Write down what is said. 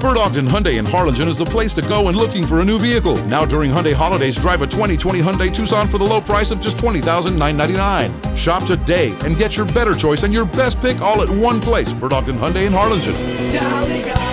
Bert Ogden Hyundai in Harlingen is the place to go when looking for a new vehicle. Now during Hyundai holidays, drive a 2020 Hyundai Tucson for the low price of just $20,999. Shop today and get your better choice and your best pick all at one place. Bert Ogden Hyundai in Harlingen.